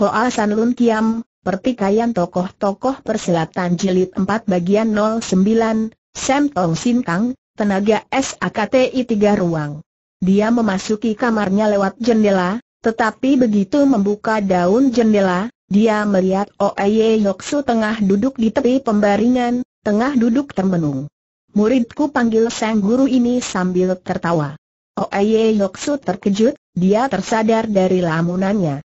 Hoa San Lun Kiam, Pertikaian Tokoh-Tokoh Persilatan Jilid 4 Bagian 09, Sam Tong Sin Kang, Tenaga SAKTI 3 Ruang. Dia memasuki kamarnya lewat jendela, tetapi begitu membuka daun jendela, dia melihat Oye Yoksu tengah duduk di tepi pembaringan, tengah duduk termenung. Muridku panggil sang guru ini sambil tertawa. Oye Yoksu terkejut, dia tersadar dari lamunannya.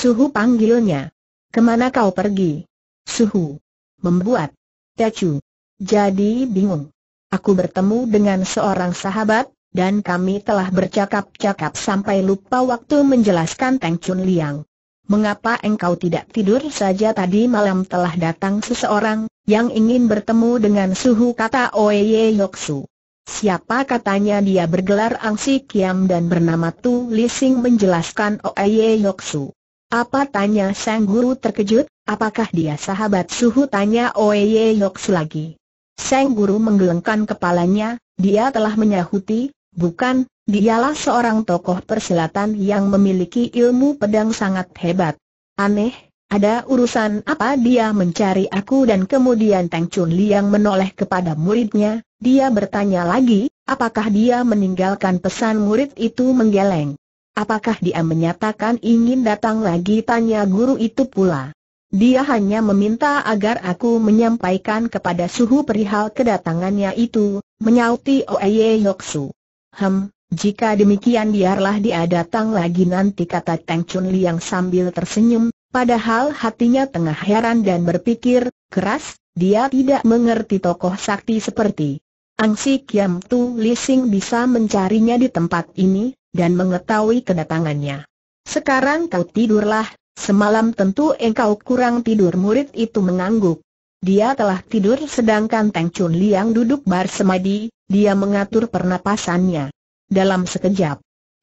Suhu panggilnya. Ke mana kau pergi? Suhu. Membuat. Tecu. Jadi bingung. Aku bertemu dengan seorang sahabat, dan kami telah bercakap-cakap sampai lupa waktu menjelaskan Teng Chun Liang. Mengapa engkau tidak tidur saja tadi malam telah datang seseorang, yang ingin bertemu dengan suhu kata Oye Yoksu. Siapa katanya dia bergelar Angsi Kiam dan bernama Tu Lising menjelaskan Oye Yoksu. Apa tanya sang guru terkejut, apakah dia sahabat suhu tanya Oye Yoksu lagi. Sang guru menggelengkan kepalanya, dia telah menyahuti, bukan, Dialah seorang tokoh persilatan yang memiliki ilmu pedang sangat hebat. Aneh, ada urusan apa dia mencari aku dan kemudian Teng Chun Liang menoleh kepada muridnya, dia bertanya lagi, apakah dia meninggalkan pesan murid itu menggeleng. Apakah dia menyatakan ingin datang lagi tanya guru itu pula. Dia hanya meminta agar aku menyampaikan kepada suhu perihal kedatangannya itu, menyauti Oye Yoksu. Hem, jika demikian biarlah dia datang lagi nanti kata Teng Chun Liang sambil tersenyum, padahal hatinya tengah heran dan berpikir, keras, dia tidak mengerti tokoh sakti seperti Ang Si Kiam Tu Lising bisa mencarinya di tempat ini, dan mengetahui kedatangannya. Sekarang kau tidurlah, semalam tentu engkau kurang tidur murid itu mengangguk. Dia telah tidur sedangkan Teng Chun Liang duduk bersemadi, dia mengatur pernapasannya. Dalam sekejap,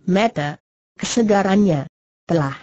mata kesegarannya telah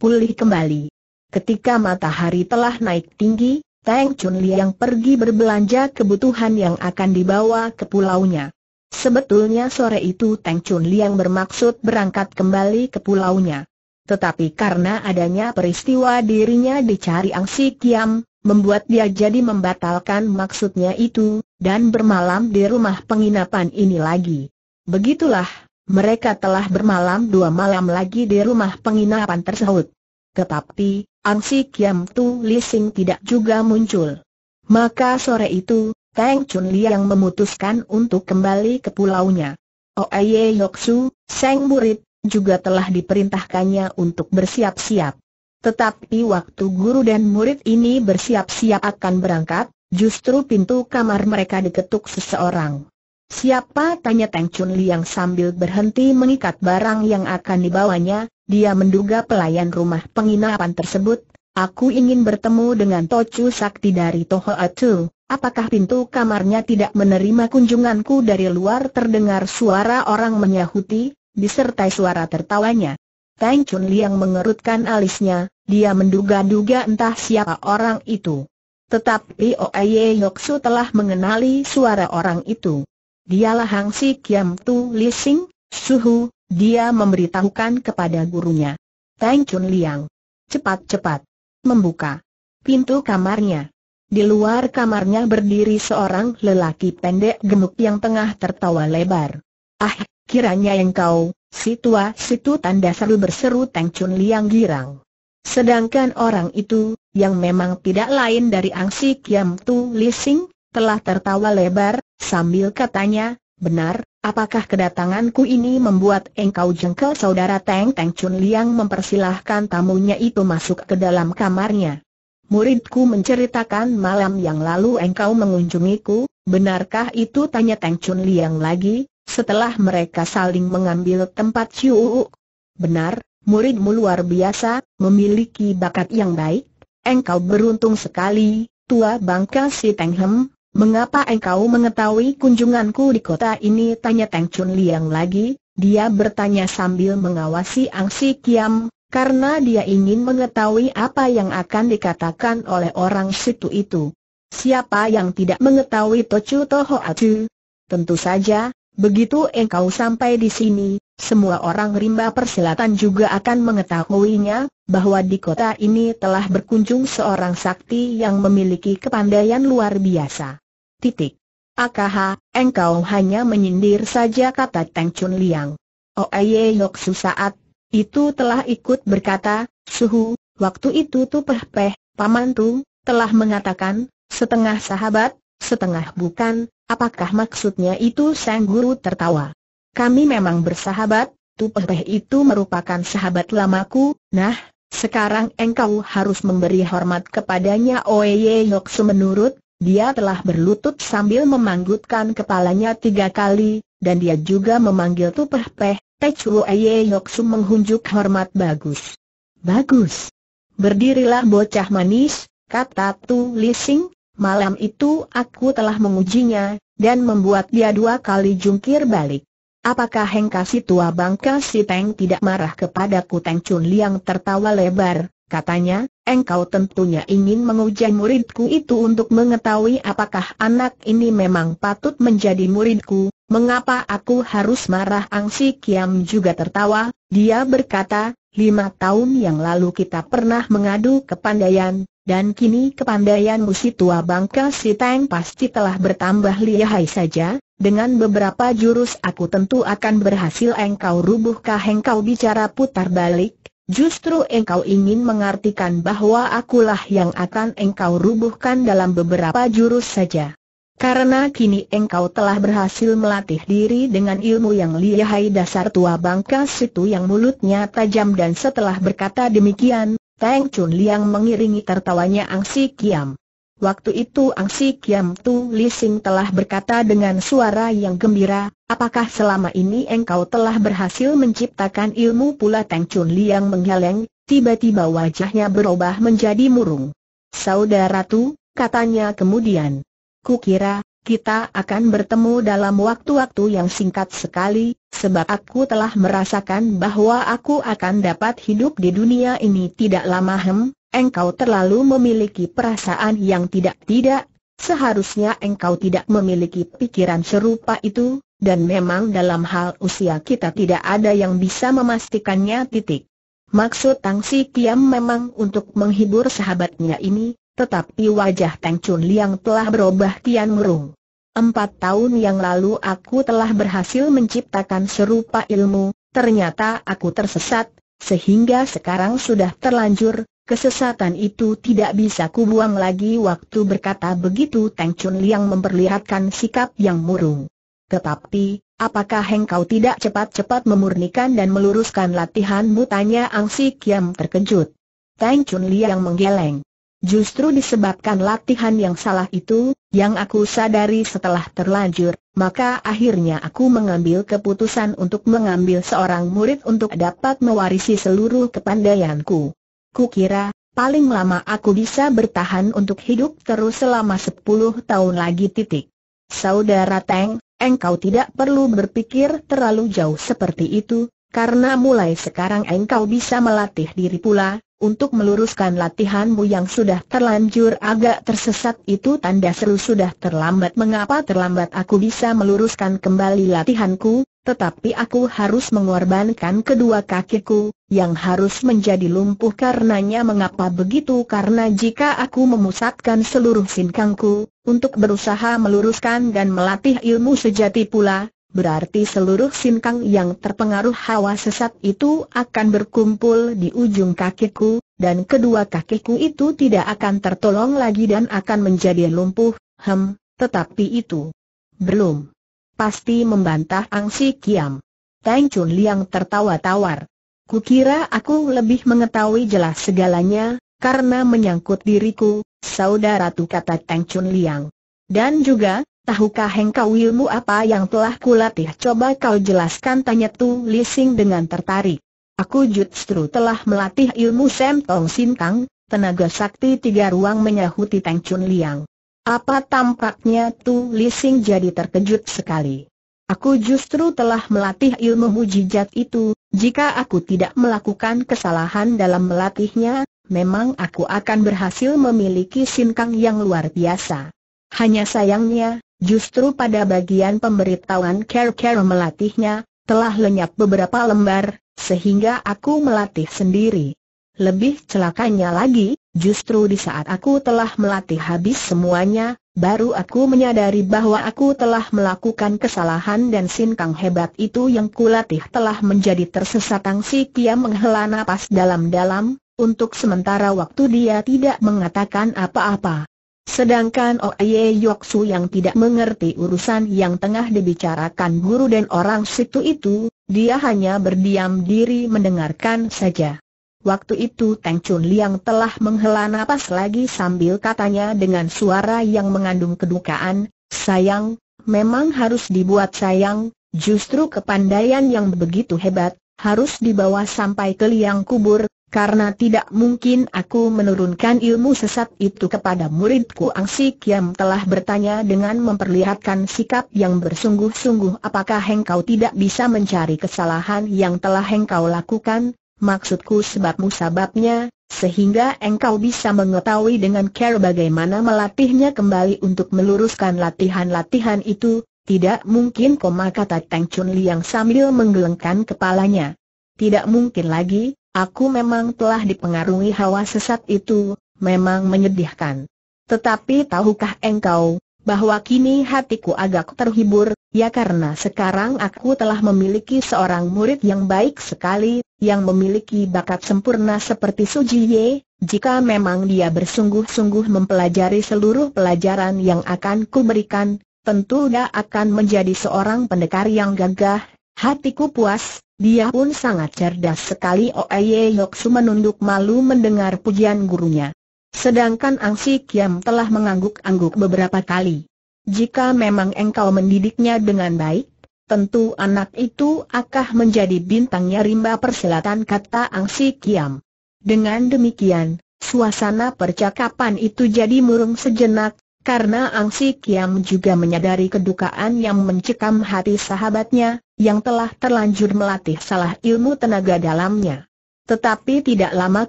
pulih kembali. Ketika matahari telah naik tinggi, Teng Chun Liang pergi berbelanja kebutuhan yang akan dibawa ke pulaunya. Sebetulnya sore itu Teng Chun Liang bermaksud berangkat kembali ke pulaunya. Tetapi karena adanya peristiwa dirinya dicari Ang Si Kiam, membuat dia jadi membatalkan maksudnya itu, dan bermalam di rumah penginapan ini lagi. Begitulah, mereka telah bermalam dua malam lagi di rumah penginapan tersebut. Tetapi, Ang Si Kiam Tu Lising tidak juga muncul. Maka sore itu, Teng Chun Liang memutuskan untuk kembali ke pulaunya. Oye Yoksu, sang murid, juga telah diperintahkannya untuk bersiap-siap. Tetapi waktu guru dan murid ini bersiap-siap akan berangkat, justru pintu kamar mereka diketuk seseorang. Siapa? tanya Teng Chun Liang sambil berhenti mengikat barang yang akan dibawanya, dia menduga pelayan rumah penginapan tersebut. Aku ingin bertemu dengan Tochu Sakti dari Toho Atu. Apakah pintu kamarnya tidak menerima kunjunganku dari luar terdengar suara orang menyahuti, disertai suara tertawanya. Teng Chun Liang mengerutkan alisnya, dia menduga-duga entah siapa orang itu. Tetapi Oye Yoksu telah mengenali suara orang itu. Dialah Hang Si Kiam Tu Lising, suhu, dia memberitahukan kepada gurunya. Teng Chun Liang. Cepat-cepat. Membuka. Pintu kamarnya. Di luar kamarnya berdiri seorang lelaki pendek gemuk yang tengah tertawa lebar. Ah, kiranya yang kau, si tua, situ tanda seru berseru Teng Chun Liang girang. Sedangkan orang itu, yang memang tidak lain dari Ang Si Kiam Tu Lising, telah tertawa lebar, sambil katanya, benar, apakah kedatanganku ini membuat engkau jengkel saudara Teng Teng Chun Liang mempersilahkan tamunya itu masuk ke dalam kamarnya. Muridku menceritakan malam yang lalu engkau mengunjungiku, benarkah itu tanya Teng Chun Liang lagi, setelah mereka saling mengambil tempat Ciu. Benar, muridmu luar biasa, memiliki bakat yang baik, engkau beruntung sekali, tua bangka si Teng Hem, Mengapa engkau mengetahui kunjunganku di kota ini? Tanya Teng Chun Liang lagi, dia bertanya sambil mengawasi Ang Si Kiam, karena dia ingin mengetahui apa yang akan dikatakan oleh orang situ itu. Siapa yang tidak mengetahui Tochu Toho Acu? Tentu saja, begitu engkau sampai di sini, semua orang rimba persilatan juga akan mengetahuinya, bahwa di kota ini telah berkunjung seorang sakti yang memiliki kepandaian luar biasa. Titik. AKH, engkau hanya menyindir saja kata Teng Chun Liang. Oye Yok saat itu telah ikut berkata, suhu, waktu itu tuh peh paman tu, telah mengatakan, setengah sahabat, setengah bukan, apakah maksudnya itu Sang Guru tertawa. Kami memang bersahabat, tu peh itu merupakan sahabat lamaku, nah, sekarang engkau harus memberi hormat kepadanya Oye Yok menurut, dia telah berlutut sambil memanggutkan kepalanya tiga kali, dan dia juga memanggil Tu Peh Peh, Techu Aye Yoksu menghunjuk hormat bagus. Bagus. Berdirilah bocah manis, kata Tu Lising, malam itu aku telah mengujinya, dan membuat dia dua kali jungkir balik. Apakah Hengka si tua bangka si Teng tidak marah kepadaku Teng Chun Liang tertawa lebar, katanya, engkau tentunya ingin menguji muridku itu untuk mengetahui apakah anak ini memang patut menjadi muridku, mengapa aku harus marah? Ang Si Kiam juga tertawa, dia berkata, lima tahun yang lalu kita pernah mengadu kepandaian, dan kini kepandaianmu si tua bangka si Teng pasti telah bertambah lihai saja, dengan beberapa jurus aku tentu akan berhasil. Engkau rubuhkah? Engkau bicara putar balik, Justru engkau ingin mengartikan bahwa akulah yang akan engkau rubuhkan dalam beberapa jurus saja. Karena kini engkau telah berhasil melatih diri dengan ilmu yang lihai dasar tua bangka situ yang mulutnya tajam dan setelah berkata demikian, Teng Chun Liang mengiringi tertawanya Ang Si Kiam. Waktu itu Ang Si Kiam Tu Lising telah berkata dengan suara yang gembira, apakah selama ini engkau telah berhasil menciptakan ilmu pula Teng Chun Liang menggeleng, tiba-tiba wajahnya berubah menjadi murung. Saudara Tu, katanya kemudian. Kukira, kita akan bertemu dalam waktu-waktu yang singkat sekali, sebab aku telah merasakan bahwa aku akan dapat hidup di dunia ini tidak lama hem, engkau terlalu memiliki perasaan yang tidak-tidak, seharusnya engkau tidak memiliki pikiran serupa itu, dan memang dalam hal usia kita tidak ada yang bisa memastikannya titik. Maksud Tang Si Kiam memang untuk menghibur sahabatnya ini, tetapi wajah Tang Chun Liang telah berubah kian murung. Empat tahun yang lalu aku telah berhasil menciptakan serupa ilmu, ternyata aku tersesat, sehingga sekarang sudah terlanjur, Kesesatan itu tidak bisa kubuang lagi waktu berkata begitu Teng Chun Liang memperlihatkan sikap yang murung. Tetapi, apakah engkau tidak cepat-cepat memurnikan dan meluruskan latihanmu? Tanya Ang Si Kiam terkejut. Teng Chun Liang menggeleng. Justru disebabkan latihan yang salah itu, yang aku sadari setelah terlanjur, maka akhirnya aku mengambil keputusan untuk mengambil seorang murid untuk dapat mewarisi seluruh kepandaianku. Kukira, paling lama aku bisa bertahan untuk hidup terus selama sepuluh tahun lagi titik. Saudara Teng, engkau tidak perlu berpikir terlalu jauh seperti itu, karena mulai sekarang engkau bisa melatih diri pula, untuk meluruskan latihanmu yang sudah terlanjur agak tersesat. Itu tanda seru sudah terlambat. Mengapa terlambat? Aku bisa meluruskan kembali latihanku, tetapi aku harus mengorbankan kedua kakiku, yang harus menjadi lumpuh karenanya. Mengapa begitu? Karena jika aku memusatkan seluruh sinkangku, untuk berusaha meluruskan dan melatih ilmu sejati pula, berarti seluruh sinkang yang terpengaruh hawa sesat itu akan berkumpul di ujung kakiku, dan kedua kakiku itu tidak akan tertolong lagi dan akan menjadi lumpuh, hem, tetapi itu belum pasti membantah Ang Si Kiam. Teng Chun Liang tertawa tawar. Kukira aku lebih mengetahui jelas segalanya, karena menyangkut diriku, saudara tu kata Teng Chun Liang. Dan juga, tahukah engkau ilmu apa yang telah kulatih? Coba kau jelaskan tanya Tu Lising dengan tertarik. Aku justru telah melatih ilmu Sem Tong Sin Kang, tenaga sakti tiga ruang menyahuti Teng Chun Liang. Apa tampaknya Tu Lising jadi terkejut sekali. Aku justru telah melatih ilmu mujizat itu, jika aku tidak melakukan kesalahan dalam melatihnya, memang aku akan berhasil memiliki sinkang yang luar biasa. Hanya sayangnya, justru pada bagian pemberitahuan care-care melatihnya, telah lenyap beberapa lembar, sehingga aku melatih sendiri. Lebih celakanya lagi, justru di saat aku telah melatih habis semuanya, baru aku menyadari bahwa aku telah melakukan kesalahan dan sinkang hebat itu yang kulatih telah menjadi tersesat Si Kia menghela napas dalam-dalam, untuk sementara waktu dia tidak mengatakan apa-apa. Sedangkan Oye Yoksu yang tidak mengerti urusan yang tengah dibicarakan guru dan orang situ itu, dia hanya berdiam diri mendengarkan saja. Waktu itu Teng Chun Liang telah menghela napas lagi sambil katanya dengan suara yang mengandung kedukaan, sayang, memang harus dibuat sayang, justru kepandaian yang begitu hebat, harus dibawa sampai ke liang kubur, karena tidak mungkin aku menurunkan ilmu sesat itu kepada muridku Ang Si Kiam telah bertanya dengan memperlihatkan sikap yang bersungguh-sungguh apakah engkau tidak bisa mencari kesalahan yang telah engkau lakukan, maksudku sebab musababnya, sehingga engkau bisa mengetahui dengan care bagaimana melatihnya kembali untuk meluruskan latihan-latihan itu, tidak mungkin koma kata Teng Chun Liang sambil menggelengkan kepalanya. Tidak mungkin lagi, Aku memang telah dipengaruhi hawa sesat itu, memang menyedihkan. Tetapi tahukah engkau, bahwa kini hatiku agak terhibur, ya karena sekarang aku telah memiliki seorang murid yang baik sekali, yang memiliki bakat sempurna seperti Suji Ye, jika memang dia bersungguh-sungguh mempelajari seluruh pelajaran yang akan kuberikan, tentu dia akan menjadi seorang pendekar yang gagah, hatiku puas, dia pun sangat cerdas sekali Oye Yoksu menunduk malu mendengar pujian gurunya. Sedangkan Ang Si Kiam telah mengangguk-angguk beberapa kali. Jika memang engkau mendidiknya dengan baik, tentu anak itu akan menjadi bintangnya rimba persilatan kata Ang Si Kiam. Dengan demikian, suasana percakapan itu jadi murung sejenak, karena Ang Si Kiam juga menyadari kedukaan yang mencekam hati sahabatnya, yang telah terlanjur melatih salah ilmu tenaga dalamnya. Tetapi tidak lama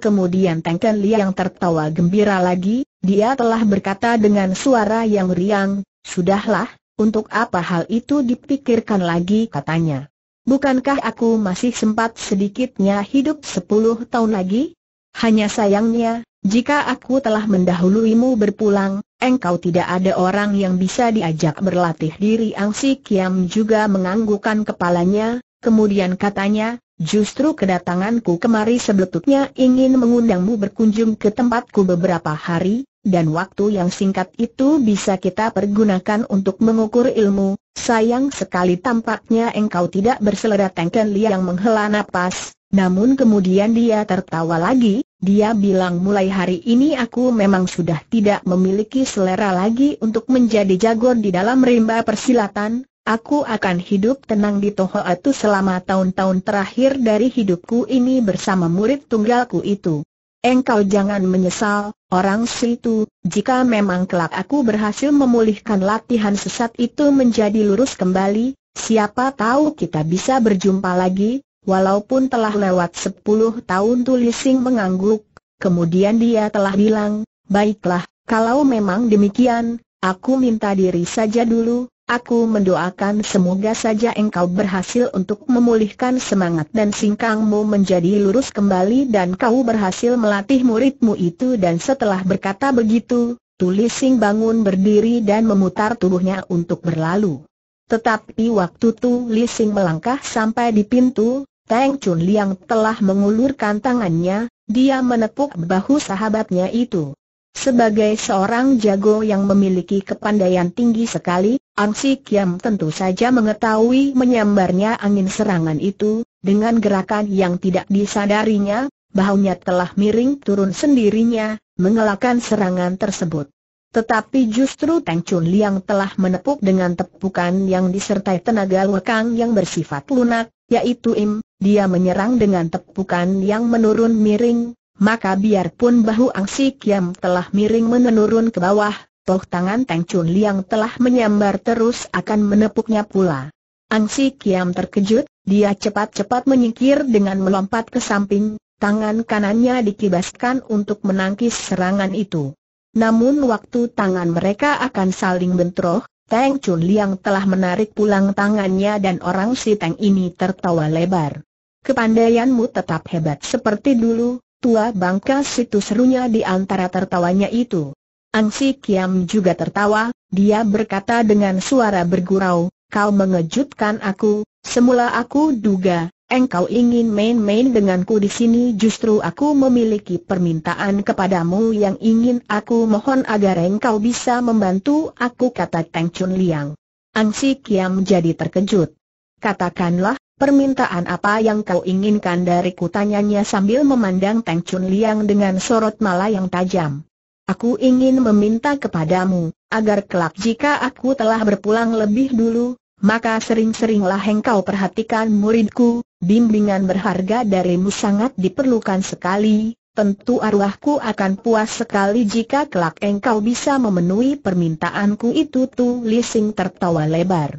kemudian Tengken Li yang tertawa gembira lagi, dia telah berkata dengan suara yang riang, Sudahlah, untuk apa hal itu dipikirkan lagi katanya. Bukankah aku masih sempat sedikitnya hidup sepuluh tahun lagi? Hanya sayangnya, jika aku telah mendahuluimu berpulang, engkau tidak ada orang yang bisa diajak berlatih diri Ang Si Kiam juga menganggukkan kepalanya, kemudian katanya, justru kedatanganku kemari sebetulnya ingin mengundangmu berkunjung ke tempatku beberapa hari, dan waktu yang singkat itu bisa kita pergunakan untuk mengukur ilmu, sayang sekali tampaknya engkau tidak berselera Tengken Li yang menghela napas, namun kemudian dia tertawa lagi, dia bilang mulai hari ini aku memang sudah tidak memiliki selera lagi untuk menjadi jago di dalam rimba persilatan, aku akan hidup tenang di Toho itu selama tahun-tahun terakhir dari hidupku ini bersama murid tunggalku itu. Engkau jangan menyesal, orang situ, jika memang kelak aku berhasil memulihkan latihan sesat itu menjadi lurus kembali, siapa tahu kita bisa berjumpa lagi, Walaupun telah lewat sepuluh tahun tulising mengangguk, kemudian dia telah bilang, baiklah, kalau memang demikian, aku minta diri saja dulu, aku mendoakan semoga saja engkau berhasil untuk memulihkan semangat dan singkangmu menjadi lurus kembali dan kau berhasil melatih muridmu itu dan setelah berkata begitu, tulising bangun berdiri dan memutar tubuhnya untuk berlalu. Tetapi waktu tu Lising melangkah sampai di pintu, Teng Chun Liang telah mengulurkan tangannya, dia menepuk bahu sahabatnya itu. Sebagai seorang jago yang memiliki kepandaian tinggi sekali, Ang Si Kiam tentu saja mengetahui menyambarnya angin serangan itu, dengan gerakan yang tidak disadarinya, bahunya telah miring turun sendirinya, mengelakkan serangan tersebut. Tetapi justru Teng Chun Liang telah menepuk dengan tepukan yang disertai tenaga lekang yang bersifat lunak, yaitu Im, dia menyerang dengan tepukan yang menurun miring, maka biarpun bahu Ang Si Kiam telah miring menurun ke bawah, toh tangan Teng Chun Liang telah menyambar terus akan menepuknya pula. Ang Si Kiam terkejut, dia cepat-cepat menyingkir dengan melompat ke samping, tangan kanannya dikibaskan untuk menangkis serangan itu. Namun waktu tangan mereka akan saling bentrok, Teng Chun Liang telah menarik pulang tangannya dan orang si Teng ini tertawa lebar. Kepandaianmu tetap hebat seperti dulu, tua bangka situ serunya di antara tertawanya itu. Ang Si Kiam juga tertawa, dia berkata dengan suara bergurau, kau mengejutkan aku, semula aku duga, engkau ingin main-main denganku di sini justru aku memiliki permintaan kepadamu yang ingin aku mohon agar engkau bisa membantu aku kata Teng Chun Liang. Ang Si Kiam jadi terkejut. Katakanlah, permintaan apa yang kau inginkan dariku tanyanya sambil memandang Teng Chun Liang dengan sorot mala yang tajam. Aku ingin meminta kepadamu, agar kelak jika aku telah berpulang lebih dulu, maka sering-seringlah engkau perhatikan muridku, bimbingan berharga darimu sangat diperlukan sekali, tentu arwahku akan puas sekali jika kelak engkau bisa memenuhi permintaanku itu tu Lising tertawa lebar.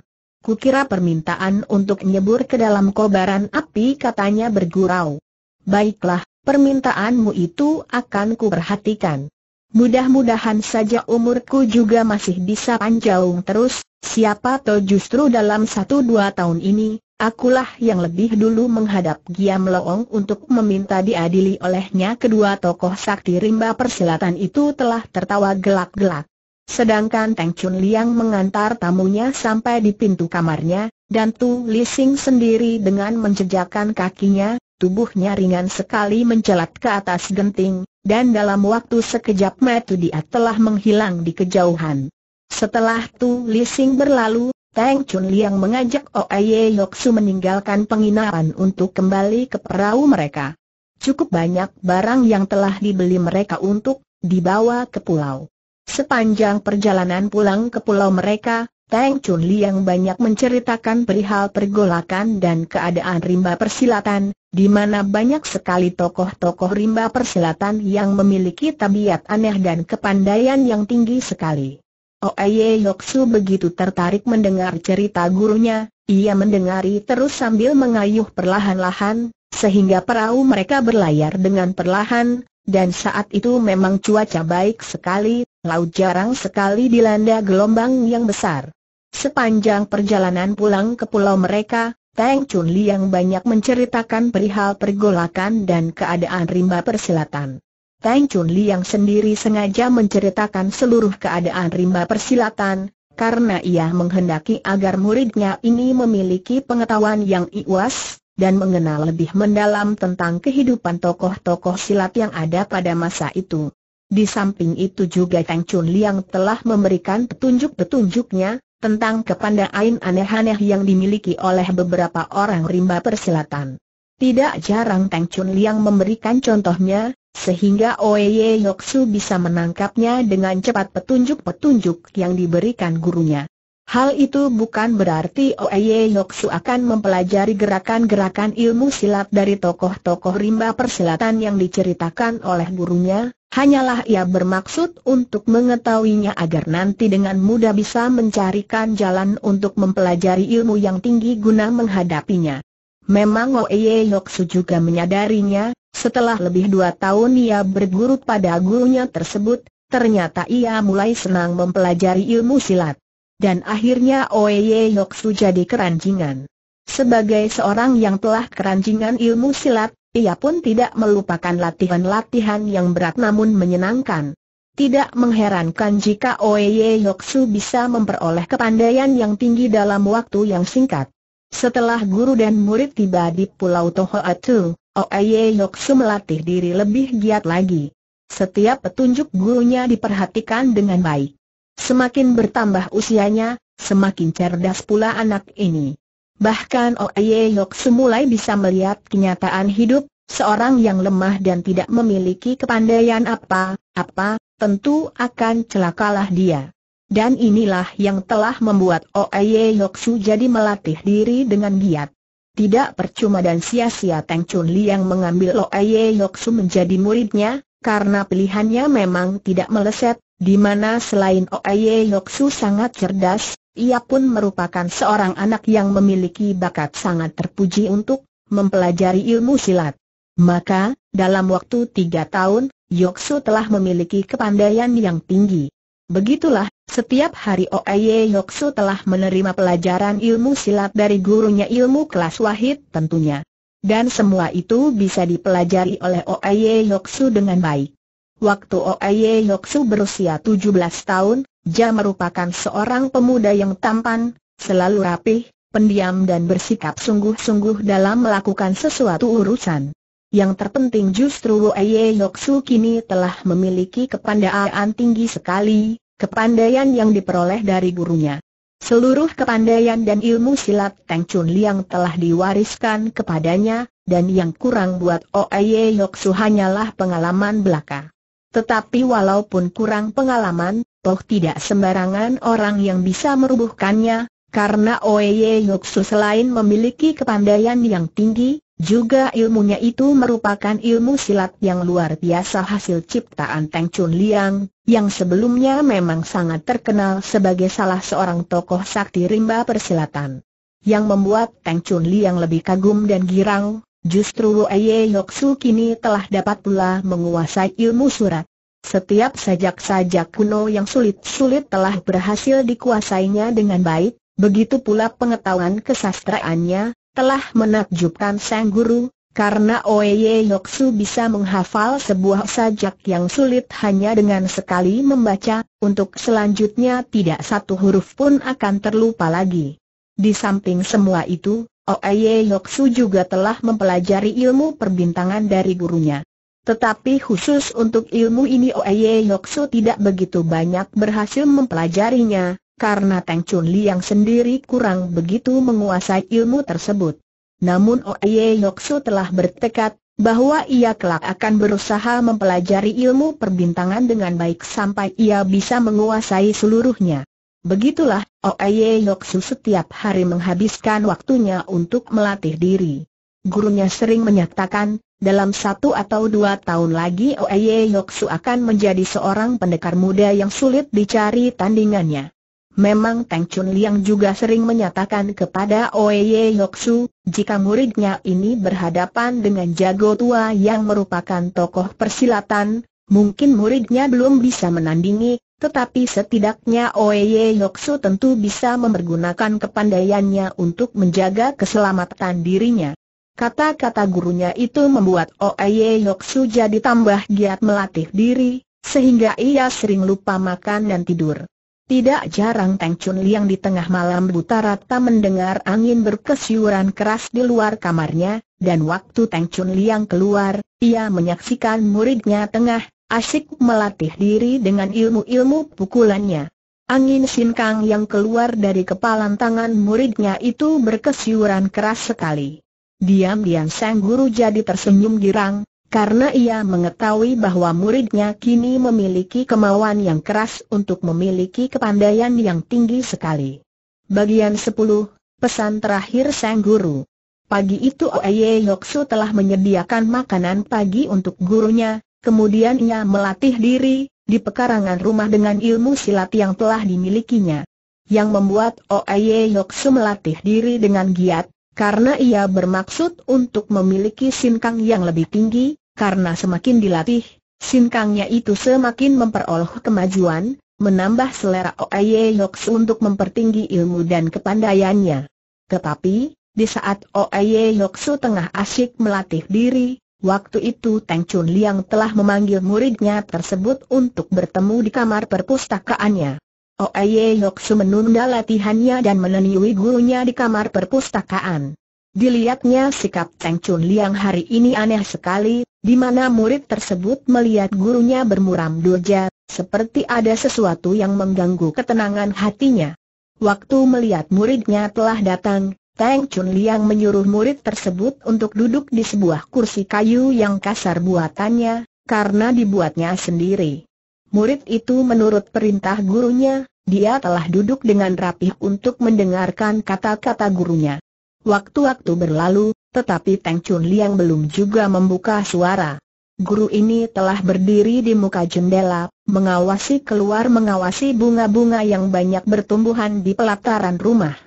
Kukira permintaan untuk nyebur ke dalam kobaran api katanya bergurau. Baiklah, permintaanmu itu akan kuperhatikan. Mudah-mudahan saja umurku juga masih bisa panjang terus, siapa tahu justru dalam satu dua tahun ini, akulah yang lebih dulu menghadap Giam Loong untuk meminta diadili olehnya kedua tokoh sakti rimba persilatan itu telah tertawa gelak-gelak. Sedangkan Teng Chun Liang mengantar tamunya sampai di pintu kamarnya, dan Tu Lising sendiri dengan menjejakkan kakinya, tubuhnya ringan sekali mencelat ke atas genting, dan dalam waktu sekejap mata dia telah menghilang di kejauhan. Setelah Tu Lising berlalu, Teng Chun Liang mengajak Oye Yoksu meninggalkan penginapan untuk kembali ke perahu mereka. Cukup banyak barang yang telah dibeli mereka untuk dibawa ke pulau. Sepanjang perjalanan pulang ke pulau mereka, Teng Chun Liang banyak menceritakan perihal pergolakan dan keadaan rimba persilatan, di mana banyak sekali tokoh-tokoh rimba persilatan yang memiliki tabiat aneh dan kepandaian yang tinggi sekali. Oye Yoksu begitu tertarik mendengar cerita gurunya, ia mendengari terus sambil mengayuh perlahan-lahan, sehingga perahu mereka berlayar dengan perlahan, dan saat itu memang cuaca baik sekali, laut jarang sekali dilanda gelombang yang besar. Sepanjang perjalanan pulang ke pulau mereka, Teng Chun Liang banyak menceritakan perihal pergolakan dan keadaan rimba persilatan. Teng Chun Liang sendiri sengaja menceritakan seluruh keadaan rimba persilatan, karena ia menghendaki agar muridnya ini memiliki pengetahuan yang iwas, dan mengenal lebih mendalam tentang kehidupan tokoh-tokoh silat yang ada pada masa itu. Di samping itu juga Teng Chun Liang telah memberikan petunjuk-petunjuknya, tentang kepandaian aneh-aneh yang dimiliki oleh beberapa orang rimba persilatan. Tidak jarang Teng Chun Liang memberikan contohnya, sehingga Oye Yoksu bisa menangkapnya dengan cepat petunjuk-petunjuk yang diberikan gurunya. Hal itu bukan berarti Oye Yoksu akan mempelajari gerakan-gerakan ilmu silat dari tokoh-tokoh rimba persilatan yang diceritakan oleh gurunya, hanyalah ia bermaksud untuk mengetahuinya agar nanti dengan mudah bisa mencarikan jalan untuk mempelajari ilmu yang tinggi guna menghadapinya. Memang Oye Yoksu juga menyadarinya, setelah lebih dua tahun ia berguru pada gurunya tersebut, ternyata ia mulai senang mempelajari ilmu silat dan akhirnya Oye Yoksu jadi keranjingan. Sebagai seorang yang telah keranjingan ilmu silat, ia pun tidak melupakan latihan-latihan yang berat namun menyenangkan. Tidak mengherankan jika Oye Yoksu bisa memperoleh kepandaian yang tinggi dalam waktu yang singkat. Setelah guru dan murid tiba di Pulau Tohoatu, Oye Yoksu melatih diri lebih giat lagi. Setiap petunjuk gurunya diperhatikan dengan baik. Semakin bertambah usianya, semakin cerdas pula anak ini. Bahkan Oye Yok semulai bisa melihat kenyataan hidup, seorang yang lemah dan tidak memiliki kepandaian apa-apa, tentu akan celakalah dia. Dan inilah yang telah membuat Oye Yoksu jadi melatih diri dengan giat. Tidak percuma dan sia-sia Teng Chun Li yang mengambil Oye Yoksu menjadi muridnya, karena pilihannya memang tidak meleset, di mana selain Oye Yoksu sangat cerdas, ia pun merupakan seorang anak yang memiliki bakat sangat terpuji untuk mempelajari ilmu silat. Maka, dalam waktu tiga tahun, Yoksu telah memiliki kepandaian yang tinggi. Begitulah, Setiap hari Oye Yoksu telah menerima pelajaran ilmu silat dari gurunya ilmu kelas wahid tentunya. Dan semua itu bisa dipelajari oleh Oye Yoksu dengan baik. Waktu Oye Yoksu berusia 17 tahun, Ja merupakan seorang pemuda yang tampan, selalu rapih, pendiam dan bersikap sungguh-sungguh dalam melakukan sesuatu urusan. Yang terpenting justru Oye Yoksu kini telah memiliki kepandaian tinggi sekali, kepandaian yang diperoleh dari gurunya. Seluruh kepandaian dan ilmu silat Teng Chun Liang telah diwariskan kepadanya, dan yang kurang buat Oye Yoksu hanyalah pengalaman belaka. Tetapi walaupun kurang pengalaman, toh tidak sembarangan orang yang bisa merubuhkannya, karena Oye Yoksu selain memiliki kepandaian yang tinggi, juga ilmunya itu merupakan ilmu silat yang luar biasa hasil ciptaan Teng Chun Liang, yang sebelumnya memang sangat terkenal sebagai salah seorang tokoh sakti rimba persilatan. Yang membuat Teng Chun Liang lebih kagum dan girang, justru Ye Yoksu kini telah dapat pula menguasai ilmu surat. Setiap sajak-sajak kuno yang sulit-sulit telah berhasil dikuasainya dengan baik, begitu pula pengetahuan kesastraannya, telah menakjubkan sang guru, karena Oye Yoksu bisa menghafal sebuah sajak yang sulit hanya dengan sekali membaca, untuk selanjutnya tidak satu huruf pun akan terlupa lagi. Di samping semua itu, Oye Yoksu juga telah mempelajari ilmu perbintangan dari gurunya. Tetapi khusus untuk ilmu ini Oye Yoksu tidak begitu banyak berhasil mempelajarinya, karena Teng Chun Liang sendiri kurang begitu menguasai ilmu tersebut. Namun Oye Yoksu telah bertekad, bahwa ia kelak akan berusaha mempelajari ilmu perbintangan dengan baik sampai ia bisa menguasai seluruhnya. Begitulah, Oye Yoksu setiap hari menghabiskan waktunya untuk melatih diri. Gurunya sering menyatakan, dalam satu atau dua tahun lagi Oye Yoksu akan menjadi seorang pendekar muda yang sulit dicari tandingannya. Memang Teng Chun Liang juga sering menyatakan kepada Oye Yoksu, jika muridnya ini berhadapan dengan jago tua yang merupakan tokoh persilatan, mungkin muridnya belum bisa menandingi, tetapi setidaknya Oye Yoksu tentu bisa mempergunakan kepandaiannya untuk menjaga keselamatan dirinya. Kata-kata gurunya itu membuat Oye Yoksu jadi tambah giat melatih diri, sehingga ia sering lupa makan dan tidur. Tidak jarang Teng Chun Liang di tengah malam buta rata mendengar angin berkesyuran keras di luar kamarnya, dan waktu Teng Chun Liang keluar, ia menyaksikan muridnya tengah, asyik melatih diri dengan ilmu-ilmu pukulannya. Angin sinkang yang keluar dari kepalan tangan muridnya itu berkesyuran keras sekali. Diam-diam sang guru jadi tersenyum girang, karena ia mengetahui bahwa muridnya kini memiliki kemauan yang keras untuk memiliki kepandaian yang tinggi sekali. Bagian 10, Pesan terakhir Sang Guru Pagi itu Oye Yoksu telah menyediakan makanan pagi untuk gurunya, kemudian ia melatih diri, di pekarangan rumah dengan ilmu silat yang telah dimilikinya. Yang membuat Oye Yoksu melatih diri dengan giat, karena ia bermaksud untuk memiliki sinkang yang lebih tinggi, karena semakin dilatih, sinkangnya itu semakin memperoleh kemajuan, menambah selera Oye Yoks untuk mempertinggi ilmu dan kepandaiannya. Tetapi, di saat Oye Yoksu tengah asyik melatih diri, waktu itu Teng Chun Liang telah memanggil muridnya tersebut untuk bertemu di kamar perpustakaannya. Oye Yoksu menunda latihannya dan meneniui gurunya di kamar perpustakaan. Dilihatnya sikap Cheng Chun Liang hari ini aneh sekali, di mana murid tersebut melihat gurunya bermuram doja, seperti ada sesuatu yang mengganggu ketenangan hatinya. Waktu melihat muridnya telah datang, Teng Chun Liang menyuruh murid tersebut untuk duduk di sebuah kursi kayu yang kasar buatannya, karena dibuatnya sendiri. Murid itu menurut perintah gurunya, dia telah duduk dengan rapih untuk mendengarkan kata-kata gurunya. Waktu-waktu berlalu, tetapi Teng Chun Liang belum juga membuka suara. Guru ini telah berdiri di muka jendela, mengawasi keluar mengawasi bunga-bunga yang banyak bertumbuhan di pelataran rumah.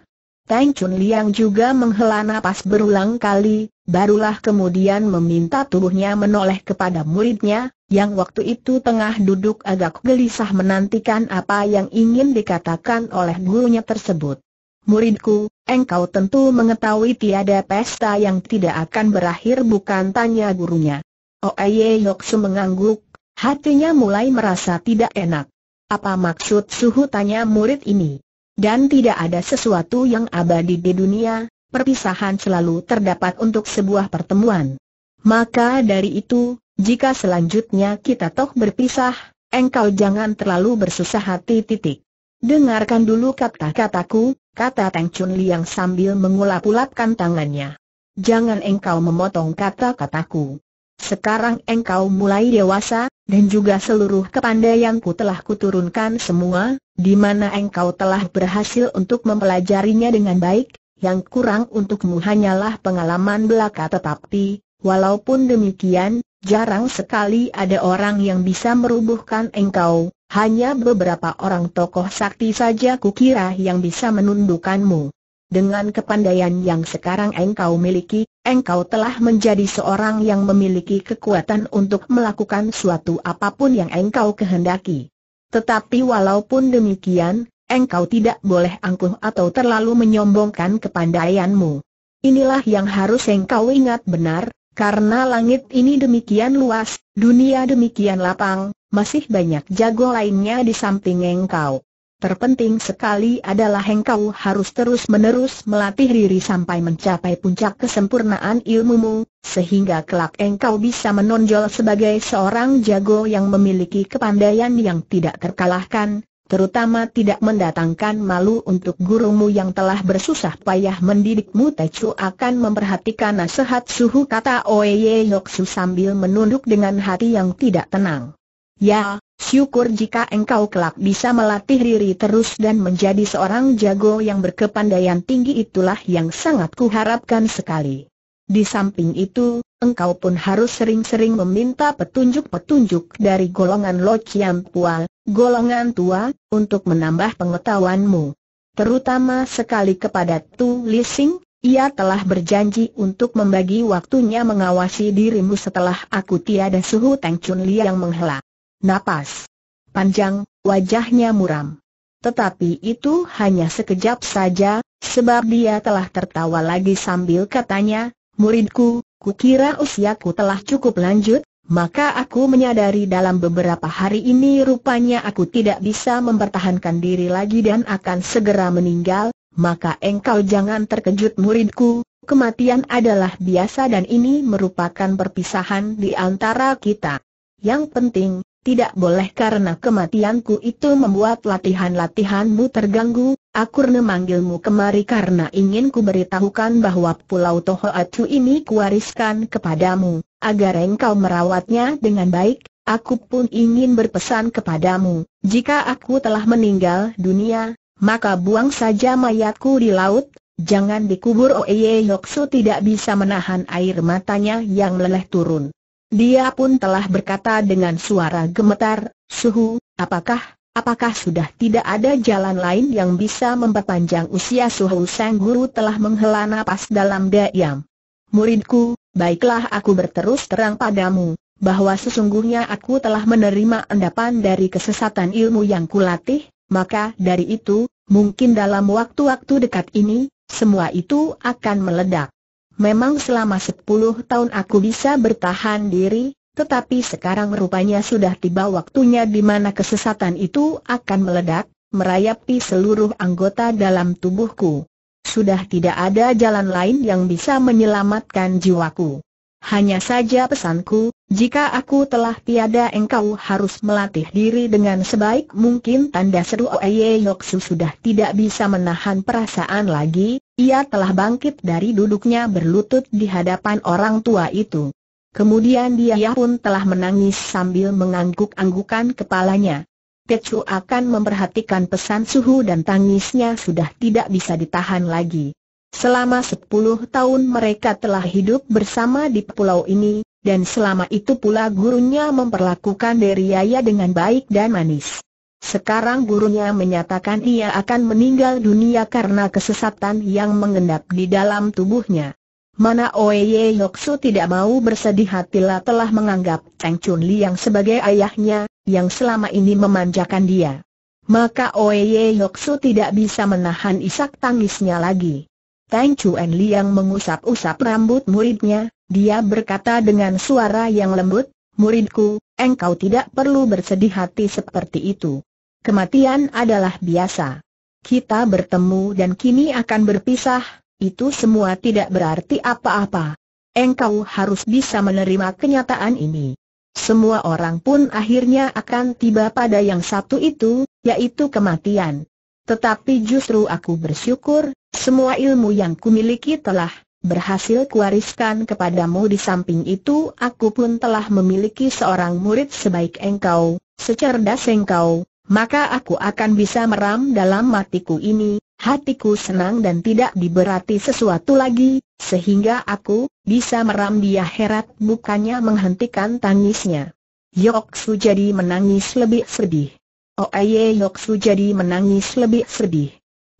Teng Chun Liang juga menghela napas berulang kali, barulah kemudian meminta tubuhnya menoleh kepada muridnya, yang waktu itu tengah duduk agak gelisah menantikan apa yang ingin dikatakan oleh gurunya tersebut. Muridku, engkau tentu mengetahui tiada pesta yang tidak akan berakhir bukan tanya gurunya. Oye Yoksu mengangguk, hatinya mulai merasa tidak enak. Apa maksud suhu tanya murid ini? Dan tidak ada sesuatu yang abadi di dunia, perpisahan selalu terdapat untuk sebuah pertemuan. Maka dari itu, jika selanjutnya kita toh berpisah, engkau jangan terlalu bersusah hati titik. Dengarkan dulu kata-kataku, kata Teng Chun Liang sambil mengulap-ulapkan tangannya. Jangan engkau memotong kata-kataku. Sekarang engkau mulai dewasa, dan juga seluruh kepandaianku telah kuturunkan semua, di mana engkau telah berhasil untuk mempelajarinya dengan baik, yang kurang untukmu hanyalah pengalaman belaka tetapi, walaupun demikian, jarang sekali ada orang yang bisa merubuhkan engkau, hanya beberapa orang tokoh sakti saja kukira yang bisa menundukkanmu. Dengan kepandaian yang sekarang engkau miliki, engkau telah menjadi seorang yang memiliki kekuatan untuk melakukan suatu apa pun yang engkau kehendaki. Tetapi walaupun demikian, engkau tidak boleh angkuh atau terlalu menyombongkan kepandaianmu. Inilah yang harus engkau ingat benar, karena langit ini demikian luas, dunia demikian lapang, masih banyak jago lainnya di samping engkau. Terpenting sekali adalah engkau harus terus-menerus melatih diri sampai mencapai puncak kesempurnaan ilmumu, sehingga kelak engkau bisa menonjol sebagai seorang jago yang memiliki kepandaian yang tidak terkalahkan, terutama tidak mendatangkan malu untuk gurumu yang telah bersusah payah mendidikmu Tecu akan memperhatikan nasihat suhu kata Oye Yoksu sambil menunduk dengan hati yang tidak tenang. Ya, syukur jika engkau kelak bisa melatih diri terus dan menjadi seorang jago yang berkepandaian tinggi itulah yang sangat kuharapkan sekali. Di samping itu, engkau pun harus sering-sering meminta petunjuk-petunjuk dari golongan Lo Chiam Pua, golongan tua, untuk menambah pengetahuanmu. Terutama sekali kepada Tu Lising, ia telah berjanji untuk membagi waktunya mengawasi dirimu setelah aku tiada suhu Teng Chun Li yang menghela. Napas. Panjang, wajahnya muram. Tetapi itu hanya sekejap saja, sebab dia telah tertawa lagi sambil katanya, muridku, kukira usiaku telah cukup lanjut, maka aku menyadari dalam beberapa hari ini rupanya aku tidak bisa mempertahankan diri lagi dan akan segera meninggal, maka engkau jangan terkejut muridku, kematian adalah biasa dan ini merupakan perpisahan di antara kita. Yang penting, tidak boleh karena kematianku itu membuat latihan-latihanmu terganggu, aku memanggilmu kemari karena ingin ku beritahukan bahwa Pulau Tohoatsu ini kuwariskan kepadamu, agar engkau merawatnya dengan baik, aku pun ingin berpesan kepadamu, jika aku telah meninggal dunia, maka buang saja mayatku di laut, jangan dikubur Oye Yoksu tidak bisa menahan air matanya yang meleleh turun. Dia pun telah berkata dengan suara gemetar, Suhu, apakah, apakah sudah tidak ada jalan lain yang bisa memperpanjang usia Suhu Sang Guru telah menghela napas dalam diam. Muridku, baiklah aku berterus terang padamu, bahwa sesungguhnya aku telah menerima endapan dari kesesatan ilmu yang kulatih, maka dari itu, mungkin dalam waktu-waktu dekat ini, semua itu akan meledak. Memang selama sepuluh tahun aku bisa bertahan diri, tetapi sekarang rupanya sudah tiba waktunya di mana kesesatan itu akan meledak, merayapi seluruh anggota dalam tubuhku. Sudah tidak ada jalan lain yang bisa menyelamatkan jiwaku. Hanya saja pesanku, jika aku telah tiada engkau harus melatih diri dengan sebaik mungkin tanda seru Oye Yoksu sudah tidak bisa menahan perasaan lagi, ia telah bangkit dari duduknya berlutut di hadapan orang tua itu. Kemudian dia pun telah menangis sambil mengangguk-anggukan kepalanya. Tecu akan memperhatikan pesan suhu dan tangisnya sudah tidak bisa ditahan lagi. Selama sepuluh tahun mereka telah hidup bersama di pulau ini, dan selama itu pula gurunya memperlakukan Deriaya dengan baik dan manis. Sekarang gurunya menyatakan ia akan meninggal dunia karena kesesatan yang mengendap di dalam tubuhnya. Mana Oye Yoksu tidak mau bersedih hatilah telah menganggap Teng Chun Liang sebagai ayahnya, yang selama ini memanjakan dia. Maka Oye Yoksu tidak bisa menahan isak tangisnya lagi. Teng Chuen Liang mengusap-usap rambut muridnya, dia berkata dengan suara yang lembut, Muridku, engkau tidak perlu bersedih hati seperti itu. Kematian adalah biasa. Kita bertemu dan kini akan berpisah, itu semua tidak berarti apa-apa. Engkau harus bisa menerima kenyataan ini. Semua orang pun akhirnya akan tiba pada yang satu itu, yaitu kematian. Tetapi justru aku bersyukur, semua ilmu yang kumiliki telah berhasil kuariskan kepadamu di samping itu aku pun telah memiliki seorang murid sebaik engkau, secerdas engkau, maka aku akan bisa meram dalam matiku ini, hatiku senang dan tidak diberati sesuatu lagi, sehingga aku bisa meram dia herat bukannya menghentikan tangisnya. Yoksu jadi menangis lebih sedih. Oaye Yoksu jadi menangis lebih sedih.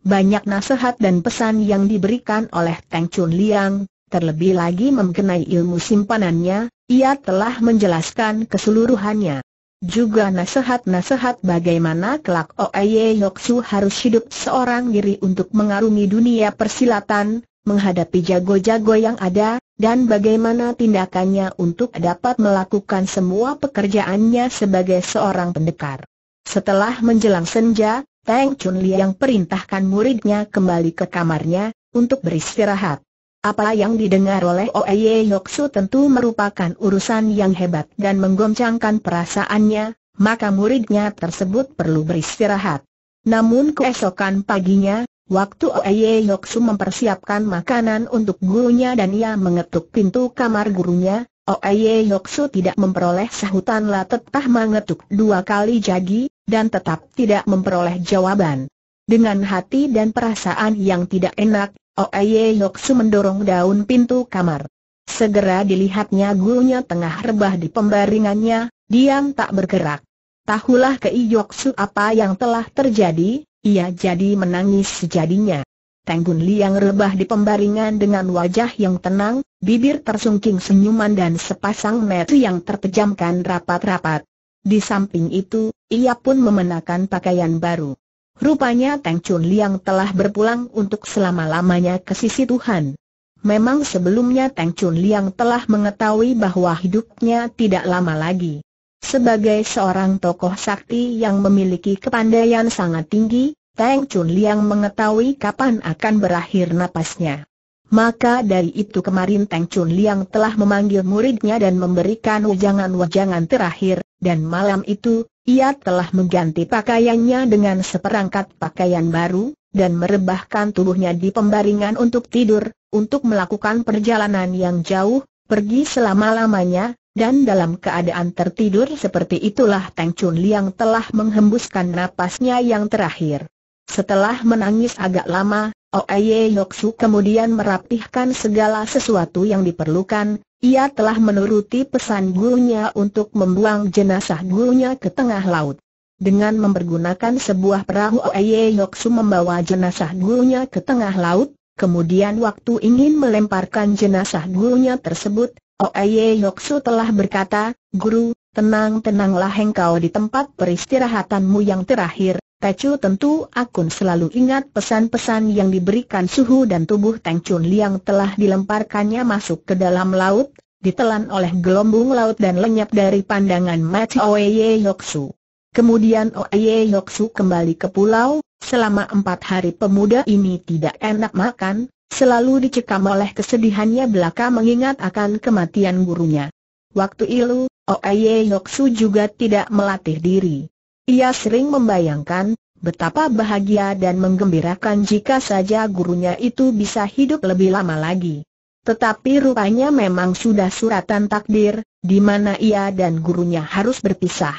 Banyak nasihat dan pesan yang diberikan oleh Teng Chun Liang, terlebih lagi mengenai ilmu simpanannya, ia telah menjelaskan keseluruhannya. Juga nasihat-nasihat bagaimana kelak Oye Yoksu harus hidup seorang diri untuk mengarungi dunia persilatan, menghadapi jago-jago yang ada, dan bagaimana tindakannya untuk dapat melakukan semua pekerjaannya sebagai seorang pendekar. Setelah menjelang senja, Teng Chun Liang perintahkan muridnya kembali ke kamarnya, untuk beristirahat. Apa yang didengar oleh Oye Yoksu tentu merupakan urusan yang hebat dan menggoncangkan perasaannya, maka muridnya tersebut perlu beristirahat. Namun keesokan paginya, waktu Oye Yoksu mempersiapkan makanan untuk gurunya dan ia mengetuk pintu kamar gurunya, Oye Yoksu tidak memperoleh sahutan lah tetap mengetuk dua kali jagi, dan tetap tidak memperoleh jawaban. Dengan hati dan perasaan yang tidak enak, Oye Yoksu mendorong daun pintu kamar. Segera dilihatnya gurunya tengah rebah di pembaringannya, diam tak bergerak. Tahulah ke Yoksu apa yang telah terjadi, ia jadi menangis sejadinya. Tenggun Liang rebah di pembaringan dengan wajah yang tenang, bibir tersungking senyuman dan sepasang mata yang terpejamkan rapat-rapat. Di samping itu, ia pun memenakan pakaian baru. Rupanya Teng Chun Liang telah berpulang untuk selama-lamanya ke sisi Tuhan. Memang sebelumnya Teng Chun Liang telah mengetahui bahwa hidupnya tidak lama lagi. Sebagai seorang tokoh sakti yang memiliki kepandaian sangat tinggi, Teng Chun Liang mengetahui kapan akan berakhir napasnya. Maka dari itu kemarin Teng Chun Liang telah memanggil muridnya dan memberikan wajangan-wajangan terakhir, dan malam itu, ia telah mengganti pakaiannya dengan seperangkat pakaian baru, dan merebahkan tubuhnya di pembaringan untuk tidur, untuk melakukan perjalanan yang jauh, pergi selama-lamanya, dan dalam keadaan tertidur seperti itulah Teng Chun Liang telah menghembuskan napasnya yang terakhir. Setelah menangis agak lama, Oye Yoksu kemudian merapihkan segala sesuatu yang diperlukan, ia telah menuruti pesan gurunya untuk membuang jenazah gurunya ke tengah laut. Dengan mempergunakan sebuah perahu Oye Yoksu membawa jenazah gurunya ke tengah laut, kemudian waktu ingin melemparkan jenazah gurunya tersebut, Oye Yoksu telah berkata, Guru, tenang-tenanglah engkau di tempat peristirahatanmu yang terakhir, Tecu tentu akun selalu ingat pesan-pesan yang diberikan suhu dan tubuh Teng Chun Liang telah dilemparkannya masuk ke dalam laut, ditelan oleh gelombung laut dan lenyap dari pandangan mata Oye Yoksu. Kemudian Oye Yoksu kembali ke pulau, selama empat hari pemuda ini tidak enak makan, selalu dicekam oleh kesedihannya belaka mengingat akan kematian gurunya. Waktu itu, Oye Yoksu juga tidak melatih diri. Ia sering membayangkan, betapa bahagia dan menggembirakan jika saja gurunya itu bisa hidup lebih lama lagi. Tetapi rupanya memang sudah suratan takdir, di mana ia dan gurunya harus berpisah.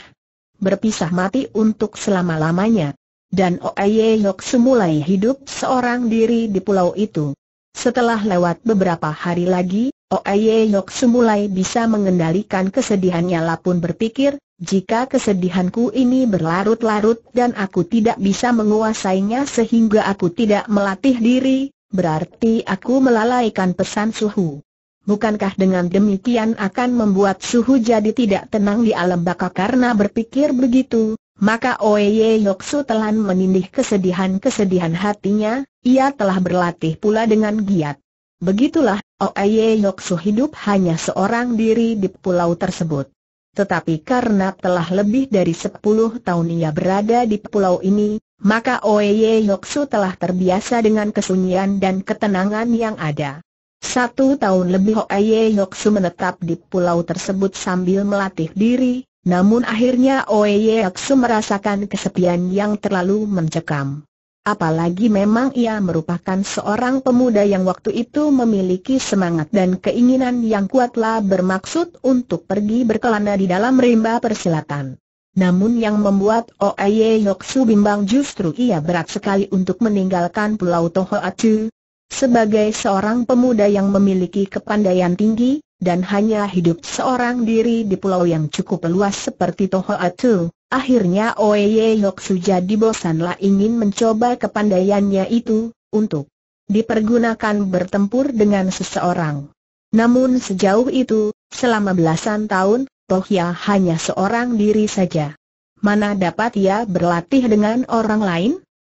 Berpisah mati untuk selama-lamanya. Dan Oye Yok semulai hidup seorang diri di pulau itu. Setelah lewat beberapa hari lagi, Oye Yok semulai bisa mengendalikan kesedihannya lapun berpikir, jika kesedihanku ini berlarut-larut dan aku tidak bisa menguasainya sehingga aku tidak melatih diri, berarti aku melalaikan pesan suhu. Bukankah dengan demikian akan membuat suhu jadi tidak tenang di alam baka karena berpikir begitu, maka Oye Yoksu telah menindih kesedihan-kesedihan hatinya, ia telah berlatih pula dengan giat. Begitulah, Oye Yoksu hidup hanya seorang diri di pulau tersebut. Tetapi karena telah lebih dari 10 tahun ia berada di pulau ini, maka Oye Yoksu telah terbiasa dengan kesunyian dan ketenangan yang ada. Satu tahun lebih Oye Yoksu menetap di pulau tersebut sambil melatih diri, namun akhirnya Oye Yoksu merasakan kesepian yang terlalu mencekam. Apalagi memang ia merupakan seorang pemuda yang waktu itu memiliki semangat dan keinginan yang kuatlah bermaksud untuk pergi berkelana di dalam rimba persilatan. Namun yang membuat Oye Yoksu bimbang justru ia berat sekali untuk meninggalkan Pulau Tohoatsu, sebagai seorang pemuda yang memiliki kepandaian tinggi, dan hanya hidup seorang diri di pulau yang cukup luas seperti Tohoatu, akhirnya Oye Yoksu jadi bosanlah ingin mencoba kepandaiannya itu, untuk dipergunakan bertempur dengan seseorang. Namun sejauh itu, selama belasan tahun, Tohya hanya seorang diri saja. Mana dapat ia berlatih dengan orang lain?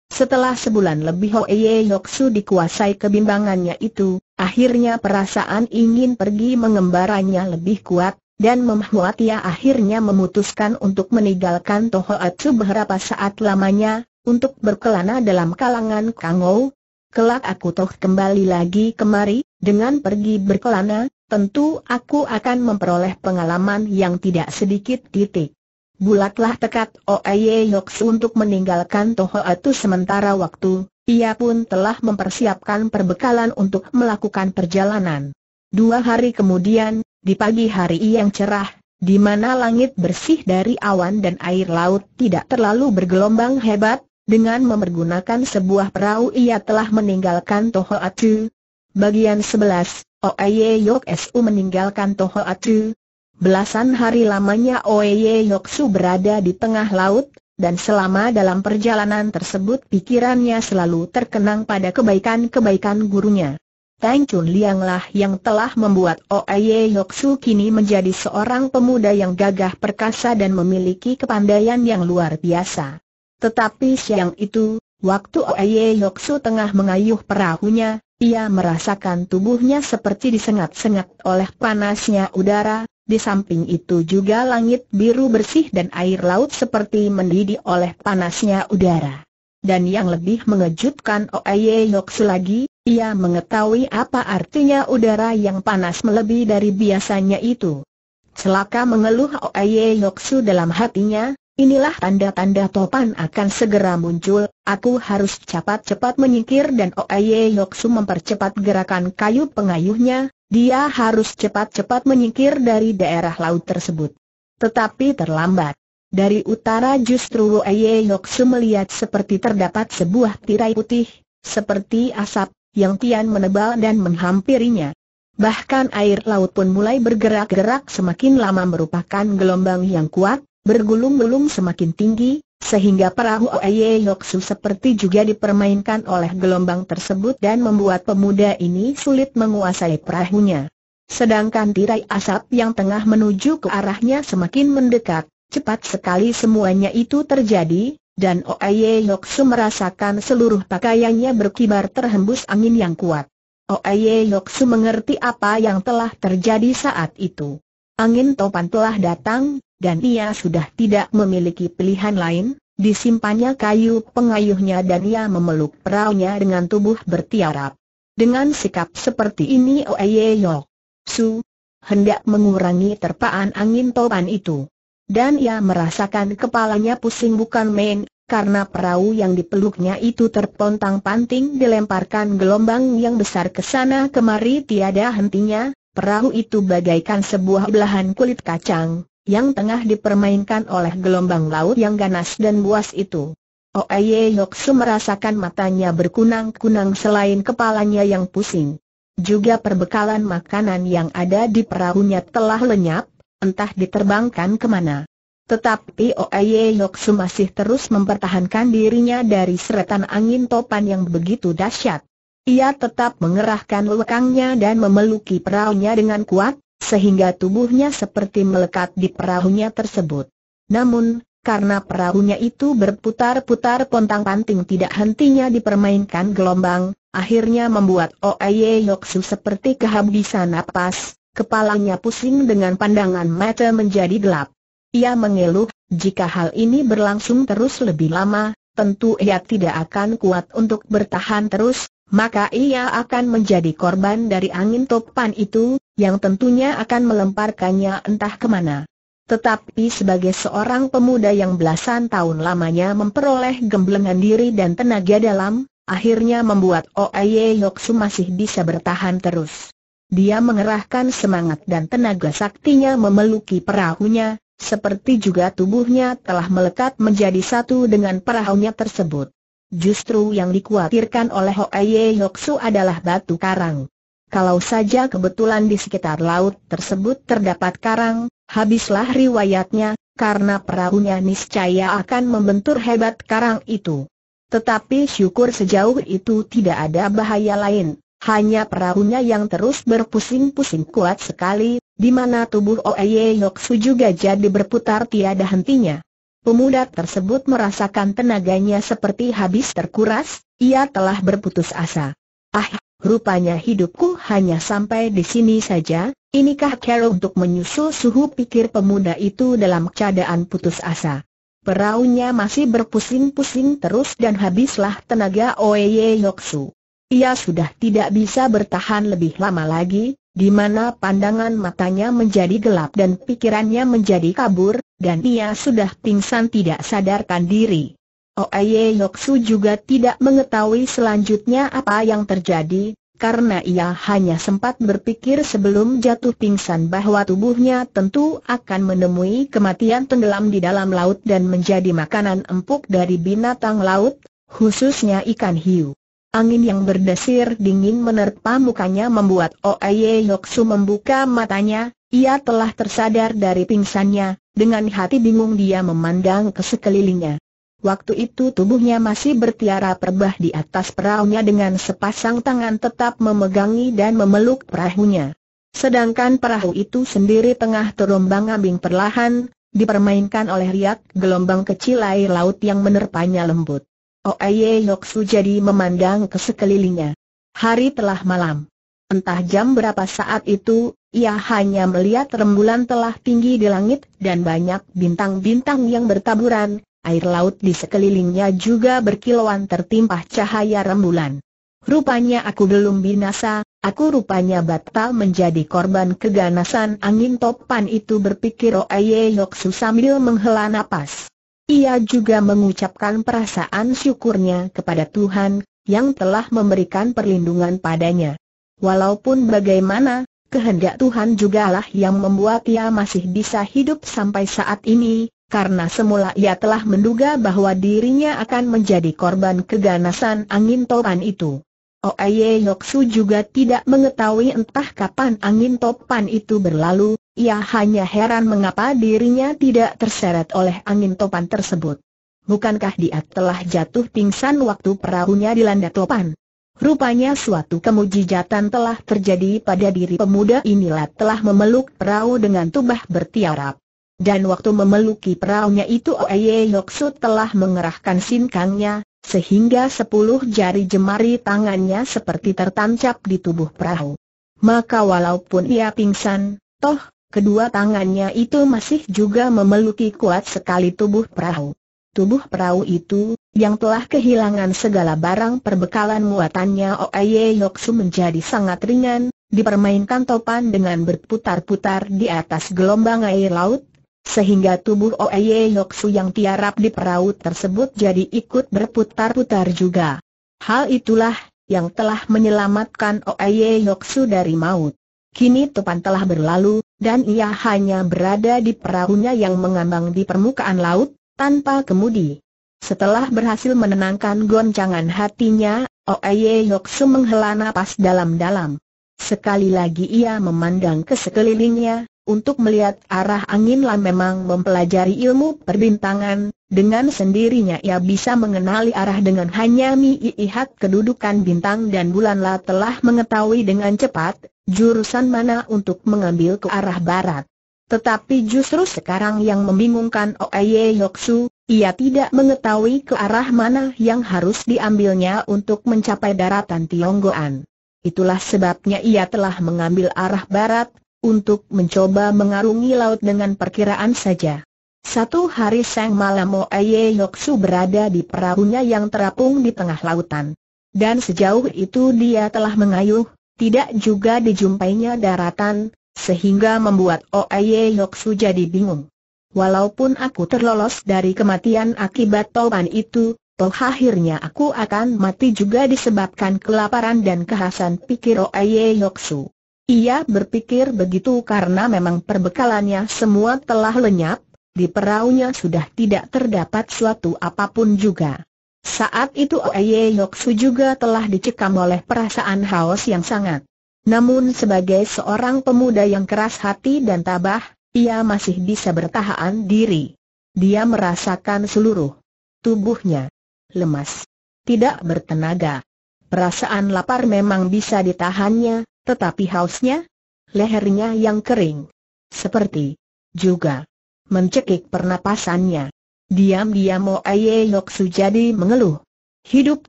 Setelah sebulan lebih Hoeye Yoksu dikuasai kebimbangannya itu, akhirnya perasaan ingin pergi mengembaranya lebih kuat, dan membuat ia akhirnya memutuskan untuk meninggalkan Tohoatsu beberapa saat lamanya, untuk berkelana dalam kalangan Kangou. Kelak aku toh kembali lagi kemari, dengan pergi berkelana, tentu aku akan memperoleh pengalaman yang tidak sedikit titik. Bulatlah tekad Oye Yoksu untuk meninggalkan Tohoatu sementara waktu, ia pun telah mempersiapkan perbekalan untuk melakukan perjalanan. Dua hari kemudian, di pagi hari yang cerah, di mana langit bersih dari awan dan air laut tidak terlalu bergelombang hebat, dengan mempergunakan sebuah perahu ia telah meninggalkan Tohoatu. Bagian 11, Oye Yoksu meninggalkan Tohoatu, Belasan hari lamanya Oye Yoksu berada di tengah laut, dan selama dalam perjalanan tersebut pikirannya selalu terkenang pada kebaikan-kebaikan gurunya. Tang Chun Liang lah yang telah membuat Oye Yoksu kini menjadi seorang pemuda yang gagah perkasa dan memiliki kepandaian yang luar biasa. Tetapi siang itu, waktu Oye Yoksu tengah mengayuh perahunya, ia merasakan tubuhnya seperti disengat-sengat oleh panasnya udara, di samping itu juga langit biru bersih dan air laut seperti mendidih oleh panasnya udara. Dan yang lebih mengejutkan Oye Yoksu lagi, ia mengetahui apa artinya udara yang panas melebihi dari biasanya itu. Celaka mengeluh Oye Yoksu dalam hatinya, inilah tanda-tanda topan akan segera muncul, aku harus cepat-cepat menyingkir dan Oye Yoksu mempercepat gerakan kayu pengayuhnya, dia harus cepat-cepat menyingkir dari daerah laut tersebut. Tetapi terlambat. Dari utara justru Aye Yoksu melihat seperti terdapat sebuah tirai putih, seperti asap, yang kian menebal dan menghampirinya. Bahkan air laut pun mulai bergerak-gerak semakin lama merupakan gelombang yang kuat, bergulung-gulung semakin tinggi, sehingga perahu Oye Yoksu seperti juga dipermainkan oleh gelombang tersebut dan membuat pemuda ini sulit menguasai perahunya. Sedangkan tirai asap yang tengah menuju ke arahnya semakin mendekat, cepat sekali semuanya itu terjadi, dan Oye Yoksu merasakan seluruh pakaiannya berkibar terhembus angin yang kuat. Oye Yoksu mengerti apa yang telah terjadi saat itu. Angin topan telah datang, dan ia sudah tidak memiliki pilihan lain, disimpannya kayu pengayuhnya dan ia memeluk perahunya dengan tubuh bertiarap. Dengan sikap seperti ini Oye Yok Su hendak mengurangi terpaan angin topan itu. Dan ia merasakan kepalanya pusing bukan main, karena perahu yang dipeluknya itu terpontang-panting dilemparkan gelombang yang besar ke sana kemari tiada hentinya, perahu itu bagaikan sebuah belahan kulit kacang, yang tengah dipermainkan oleh gelombang laut yang ganas dan buas itu. Oye Yoksu merasakan matanya berkunang-kunang selain kepalanya yang pusing. Juga perbekalan makanan yang ada di perahunya telah lenyap, entah diterbangkan ke mana. Tetapi Oye Yoksu masih terus mempertahankan dirinya dari seretan angin topan yang begitu dahsyat. ia tetap mengerahkan lekangnya dan memeluki perahunya dengan kuat, sehingga tubuhnya seperti melekat di perahunya tersebut. Namun, karena perahunya itu berputar-putar pontang-panting tidak hentinya dipermainkan gelombang, akhirnya membuat Oaye Yoksu seperti kehabisan napas, kepalanya pusing dengan pandangan mata menjadi gelap. Ia mengeluh, jika hal ini berlangsung terus lebih lama, tentu ia tidak akan kuat untuk bertahan terus, maka ia akan menjadi korban dari angin topan itu, yang tentunya akan melemparkannya entah ke mana. Tetapi sebagai seorang pemuda yang belasan tahun lamanya memperoleh gemblengan diri dan tenaga dalam, akhirnya membuat Oaye Yoksu masih bisa bertahan terus. Dia mengerahkan semangat dan tenaga saktinya memeluki perahunya, seperti juga tubuhnya telah melekat menjadi satu dengan perahunya tersebut. Justru yang dikhawatirkan oleh Hoaye Yoksu adalah batu karang. Kalau saja kebetulan di sekitar laut tersebut terdapat karang, habislah riwayatnya, karena perahunya niscaya akan membentur hebat karang itu. Tetapi syukur sejauh itu tidak ada bahaya lain, hanya perahunya yang terus berpusing-pusing kuat sekali, di mana tubuh Oye Yoksu juga jadi berputar tiada hentinya. Pemuda tersebut merasakan tenaganya seperti habis terkuras, ia telah berputus asa. Ah, rupanya hidupku hanya sampai di sini saja, inikah cara untuk menyusul suhu pikir pemuda itu dalam keadaan putus asa. Perahunya masih berpusing-pusing terus dan habislah tenaga Oeye Yoksu. Ia sudah tidak bisa bertahan lebih lama lagi, di mana pandangan matanya menjadi gelap dan pikirannya menjadi kabur, dan ia sudah pingsan tidak sadarkan diri. Oaye Yoksu juga tidak mengetahui selanjutnya apa yang terjadi, karena ia hanya sempat berpikir sebelum jatuh pingsan bahwa tubuhnya tentu akan menemui kematian tenggelam di dalam laut dan menjadi makanan empuk dari binatang laut, khususnya ikan hiu. Angin yang berdesir dingin menerpa mukanya membuat Oaye Yoksu membuka matanya, ia telah tersadar dari pingsannya, dengan hati bingung dia memandang ke sekelilingnya. Waktu itu tubuhnya masih bertiara perbah di atas perahunya dengan sepasang tangan tetap memegangi dan memeluk perahunya. Sedangkan perahu itu sendiri tengah terombang-ambing perlahan, dipermainkan oleh riak gelombang kecil air laut yang menerpanya lembut. Oaye Yoksu jadi memandang ke sekelilingnya. Hari telah malam. Entah jam berapa saat itu, ia hanya melihat rembulan telah tinggi di langit dan banyak bintang-bintang yang bertaburan, air laut di sekelilingnya juga berkilauan tertimpa cahaya rembulan. Rupanya aku belum binasa, aku rupanya batal menjadi korban keganasan angin topan itu berpikir Oaye Yoksu sambil menghela napas. Ia juga mengucapkan perasaan syukurnya kepada Tuhan, yang telah memberikan perlindungan padanya. Walaupun bagaimana, kehendak Tuhan jugalah yang membuat ia masih bisa hidup sampai saat ini, karena semula ia telah menduga bahwa dirinya akan menjadi korban keganasan angin topan itu. Oaye Yoksu juga tidak mengetahui entah kapan angin topan itu berlalu, ia hanya heran mengapa dirinya tidak terseret oleh angin topan tersebut. Bukankah dia telah jatuh pingsan waktu perahunya dilanda topan? Rupanya suatu kemujijatan telah terjadi pada diri pemuda inilah telah memeluk perahu dengan tubah bertiarap. Dan waktu memeluki perahunya itu Oye Yoksu telah mengerahkan sinkangnya, sehingga sepuluh jari jemari tangannya seperti tertancap di tubuh perahu. Maka walaupun ia pingsan, toh Kedua tangannya itu masih juga memeluki kuat sekali tubuh perahu. Tubuh perahu itu, yang telah kehilangan segala barang perbekalan muatannya Oaye Yoksu menjadi sangat ringan, dipermainkan topan dengan berputar-putar di atas gelombang air laut, sehingga tubuh Oaye Yoksu yang tiarap di perahu tersebut jadi ikut berputar-putar juga. Hal itulah yang telah menyelamatkan Oaye Yoksu dari maut. Kini topan telah berlalu, dan ia hanya berada di perahunya yang mengambang di permukaan laut, tanpa kemudi. Setelah berhasil menenangkan goncangan hatinya, Oaye Yoksu menghela napas dalam-dalam. Sekali lagi ia memandang ke sekelilingnya, untuk melihat arah angin lah memang mempelajari ilmu perbintangan, dengan sendirinya ia bisa mengenali arah dengan hanya melihat kedudukan bintang dan bulanlah telah mengetahui dengan cepat, jurusan mana untuk mengambil ke arah barat. Tetapi justru sekarang yang membingungkan Oye Yoksu, ia tidak mengetahui ke arah mana yang harus diambilnya untuk mencapai daratan Tionggoan. Itulah sebabnya ia telah mengambil arah barat, untuk mencoba mengarungi laut dengan perkiraan saja. Satu hari sang malam Oye Yoksu berada di perahunya yang terapung di tengah lautan. Dan sejauh itu dia telah mengayuh, tidak juga dijumpainya daratan, sehingga membuat Oye Yoksu jadi bingung. Walaupun aku terlolos dari kematian akibat toban itu, toh akhirnya aku akan mati juga disebabkan kelaparan dan kehasan pikir Oye Yoksu. Ia berpikir begitu karena memang perbekalannya semua telah lenyap, di perahunya sudah tidak terdapat suatu apa pun juga. Saat itu Oye Yoksu juga telah dicekam oleh perasaan haus yang sangat. Namun sebagai seorang pemuda yang keras hati dan tabah, ia masih bisa bertahan diri. Dia merasakan seluruh tubuhnya lemas, tidak bertenaga. Perasaan lapar memang bisa ditahannya, tetapi hausnya, lehernya yang kering. Seperti juga mencekik pernapasannya. Diam-diam Aye Yoksu jadi mengeluh. Hidup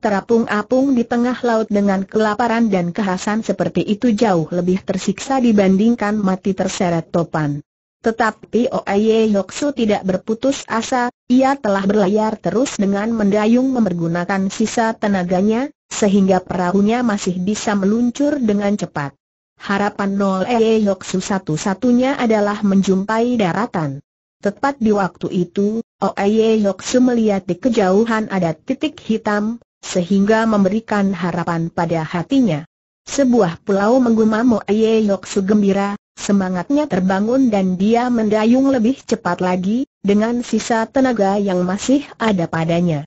terapung-apung di tengah laut dengan kelaparan dan kehasan seperti itu jauh lebih tersiksa dibandingkan mati terseret topan. Tetapi Oye Yoksu tidak berputus asa, ia telah berlayar terus dengan mendayung mempergunakan sisa tenaganya, sehingga perahunya masih bisa meluncur dengan cepat. Harapan Nol Oye Yoksu satu-satunya adalah menjumpai daratan. Tepat di waktu itu, Oye Yoksu melihat di kejauhan ada titik hitam, sehingga memberikan harapan pada hatinya. Sebuah pulau menggumam Oye Yoksu gembira, semangatnya terbangun dan dia mendayung lebih cepat lagi, dengan sisa tenaga yang masih ada padanya.